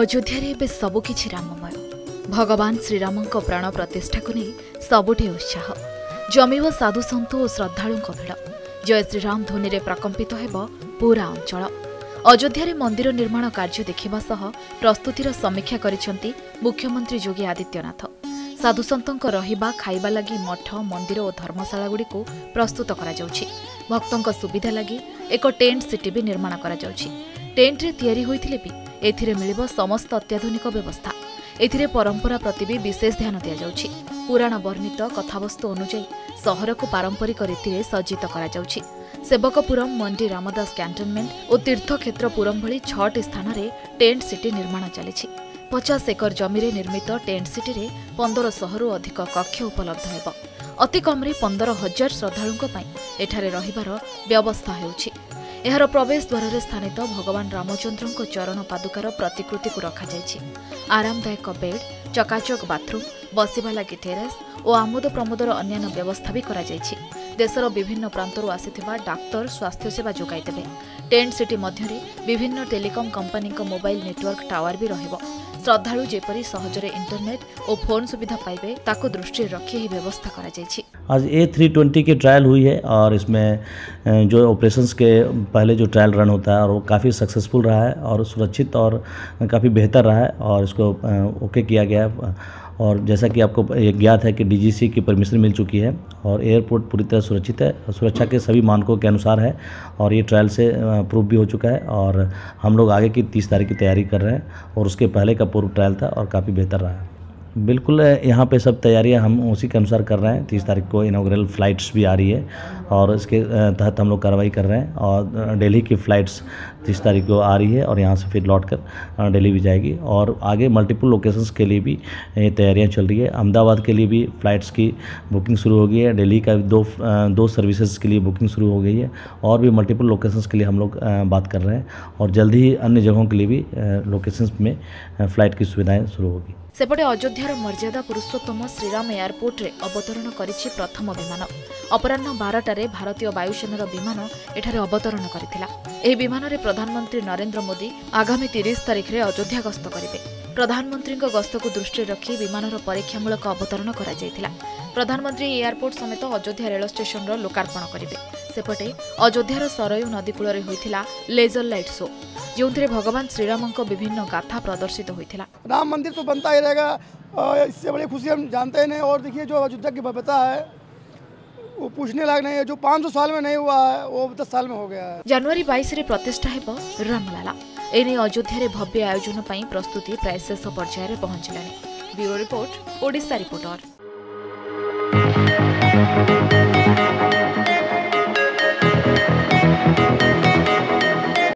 ଅଯୋଧ୍ୟାରେ ଏବେ ସବୁକିଛି ରାମମୟ। ଭଗବାନ ଶ୍ରୀରାମଙ୍କ ପ୍ରାଣ ପ୍ରତିଷ୍ଠାକୁ ନେଇ ସବୁଠି ଉତ୍ସାହ। ଜମିବ ସାଧୁସନ୍ଥ ଓ ଶ୍ରଦ୍ଧାଳୁଙ୍କ ଭିଡ଼। ଜୟ ଶ୍ରୀରାମ ଧ୍ୱନିରେ ପ୍ରକମ୍ପିତ ହେବ ପୁରା ଅଞ୍ଚଳ। ଅଯୋଧ୍ୟାରେ ମନ୍ଦିର ନିର୍ମାଣ କାର୍ଯ୍ୟ ଦେଖିବା ସହ ପ୍ରସ୍ତୁତିର ସମୀକ୍ଷା କରିଛନ୍ତି ମୁଖ୍ୟମନ୍ତ୍ରୀ ଯୋଗୀ ଆଦିତ୍ୟନାଥ। ସାଧୁସନ୍ତଙ୍କ ରହିବା ଖାଇବା ଲାଗି ମଠ ମନ୍ଦିର ଓ ଧର୍ମଶାଳାଗୁଡ଼ିକୁ ପ୍ରସ୍ତୁତ କରାଯାଉଛି। ଭକ୍ତଙ୍କ ସୁବିଧା ଲାଗି ଏକ ଟେଣ୍ଟ ସିଟି ବି ନିର୍ମାଣ କରାଯାଉଛି। ଟେଣ୍ଟରେ ତିଆରି ହୋଇଥିଲେ ବି ଏଥିରେ ମିଳିବ ସମସ୍ତ ଅତ୍ୟାଧୁନିକ ବ୍ୟବସ୍ଥା। ଏଥିରେ ପରମ୍ପରା ପ୍ରତି ବି ବିଶେଷ ଧ୍ୟାନ ଦିଆଯାଉଛି। ପୁରାଣ ବର୍ଣ୍ଣିତ କଥାବସ୍ତୁ ଅନୁଯାୟୀ ସହରକୁ ପାରମ୍ପରିକ ରୀତିରେ ସଜ୍ଜିତ କରାଯାଉଛି। ସେବକପୁରମ୍ ମଣ୍ଡି ରାମଦାସ କ୍ୟାଣ୍ଟନମେଣ୍ଟ ଓ ତୀର୍ଥକ୍ଷେତ୍ରପୁରମ୍ ଭଳି ଛଅଟି ସ୍ଥାନରେ ଟେଣ୍ଟ ସିଟି ନିର୍ମାଣ ଚାଲିଛି। ପଚାଶ ଏକର ଜମିରେ ନିର୍ମିତ ଟେଣ୍ଟ ସିଟିରେ ପନ୍ଦରଶହରୁ ଅଧିକ କକ୍ଷ ଉପଲବ୍ଧ ହେବ। ଅତି କମ୍ରେ ପନ୍ଦର ହଜାର ଶ୍ରଦ୍ଧାଳୁଙ୍କ ପାଇଁ ଏଠାରେ ରହିବାର ବ୍ୟବସ୍ଥା ହେଉଛି। ଏହାର ପ୍ରବେଶ ଦ୍ୱାରରେ ସ୍ଥାନିତ ଭଗବାନ ରାମଚନ୍ଦ୍ରଙ୍କ ଚରଣ ପାଦୁକାର ପ୍ରତିକୃତିକୁ ରଖାଯାଇଛି। ଆରାମଦାୟକ ବେଡ୍ ଚକାଚକ ବାଥରୁମ୍ ବସିବା ଲାଗି ଟେରେସ୍ ଓ ଆମୋଦ ପ୍ରମୋଦର ଅନ୍ୟାନ୍ୟ ବ୍ୟବସ୍ଥା ବି କରାଯାଇଛି। ଦେଶର ବିଭିନ୍ନ ପ୍ରାନ୍ତରୁ ଆସିଥିବା ଡାକ୍ତର ସ୍ୱାସ୍ଥ୍ୟସେବା ଯୋଗାଇ ଦେବେ ଟେଣ୍ଟ ସିଟି ମଧ୍ୟରେ ବିଭିନ୍ନ ଟେଲିକମ୍ କମ୍ପାନୀଙ୍କ ମୋବାଇଲ ନେଟୱାର୍କ ଟାୱାର ବି ରହିବ। ଶ୍ରଦ୍ଧାଳୁ ଯେପରି ସହଜରେ ଇଣ୍ଟରନେଟ୍ ଓ ଫୋନ୍ ସୁବିଧା ପାଇବେ ତାକୁ ଦୃଷ୍ଟିରେ ରଖି ଏହି ବ୍ୟବସ୍ଥା କରାଯାଇଛି आज ए थ्री ट्वेंटी की ट्रायल हुई है और इसमें अ, जो ऑपरेशंस के पहले जो ट्रायल रन होता है और वो काफ़ी सक्सेसफुल रहा है और सुरक्षित और काफ़ी बेहतर रहा है और इसको अ, ओके किया गया है और जैसा कि आपको ज्ञात है कि डीजीसी की परमिशन मिल चुकी है और एयरपोर्ट पूरी तरह सुरक्षित है, सुरक्षा के सभी मानकों के अनुसार है और ये ट्रायल से प्रूफ भी हो चुका है और हम लोग आगे की तीस तारीख की तैयारी कर रहे हैं और उसके पहले का पूर्व ट्रायल था और काफ़ी बेहतर रहा। है बिल्कुल यहाँ पे सब तैयारियाँ हम उसी के अनुसार कर रहे हैं। तीस तारीख को इनाग्रल फ़्लाइट्स भी आ रही है और इसके तहत हम लोग कार्रवाई कर रहे हैं और दिल्ली की फ़्लाइट्स तीस तारीख को आ रही है और यहाँ से फिर लौट कर दिल्ली भी जाएगी और आगे मल्टीपल लोकेशंस के लिए भी तैयारियाँ चल रही है। अहमदाबाद के लिए भी फ़्लाइट्स की बुकिंग शुरू हो गई है। दिल्ली का दो दो सर्विसेज़ के लिए बुकिंग शुरू हो गई है और भी मल्टीपल लोकेशंस के लिए हम लोग बात कर रहे हैं और जल्द ही अन्य जगहों के लिए भी लोकेशंस में फ़्लाइट की सुविधाएँ शुरू होगी। ସେପଟେ ଅଯୋଧ୍ୟାର ମର୍ଯ୍ୟାଦା ପୁରୁଷୋତ୍ତମ ଶ୍ରୀରାମ ଏୟାରପୋର୍ଟରେ ଅବତରଣ କରିଛି ପ୍ରଥମ ବିମାନ। ଅପରାହ୍ନ ବାରଟାରେ ଭାରତୀୟ ବାୟୁସେନାର ବିମାନ ଏଠାରେ ଅବତରଣ କରିଥିଲା। ଏହି ବିମାନରେ ପ୍ରଧାନମନ୍ତ୍ରୀ ନରେନ୍ଦ୍ର ମୋଦି ଆଗାମୀ ତିରିଶ ତାରିଖରେ ଅଯୋଧ୍ୟା ଗସ୍ତ କରିବେ। ପ୍ରଧାନମନ୍ତ୍ରୀଙ୍କ ଗସ୍ତକୁ ଦୃଷ୍ଟିରେ ରଖି ବିମାନର ପରୀକ୍ଷାମୂଳକ ଅବତରଣ କରାଯାଇଥିଲା ପ୍ରଧାନମନ୍ତ୍ରୀ ଏହି ଏୟାରପୋର୍ଟ ସମେତ ଅଯୋଧ୍ୟା ରେଳ ଷ୍ଟେସନର ଲୋକାର୍ପଣ କରିବେ ସେପଟେ ଅଯୋଧ୍ୟାର ସରୟୁ ନଦୀ କୂଳରେ ହୋଇଥିଲା ଲେଜର ଲାଇଟ୍ ଶୋ ଯେଉଁଥିରେ ଭଗବାନ ଶ୍ରୀରାମଙ୍କ ବିଭିନ୍ନ ଗାଥା ପ୍ରଦର୍ଶିତ ହୋଇଥିଲା राम मंदिर तो बनता ही रहेगा और इससे बड़ी खुशी हम जानते ही नहीं और देखिए जो अयोध्या की भव्यता है वो पूछने लायक नहीं है जो 500 साल में नहीं हुआ है वो दस साल में हो गया है ଜାନୁଆରୀ ବାଇଶରେ ପ୍ରତିଷ୍ଠା ହେବ ରାମଲାଲା ଏନେଇ ଅଯୋଧ୍ୟାରେ ଭବ୍ୟ ଆୟୋଜନ ପାଇଁ ପ୍ରସ୍ତୁତି ପ୍ରାୟ ଶେଷ ପର୍ଯ୍ୟାୟରେ ପହଞ୍ଚିଲାଣି ବ୍ୟୁରୋ ରିପୋର୍ଟ ଓଡ଼ିଶା ରିପୋର୍ଟର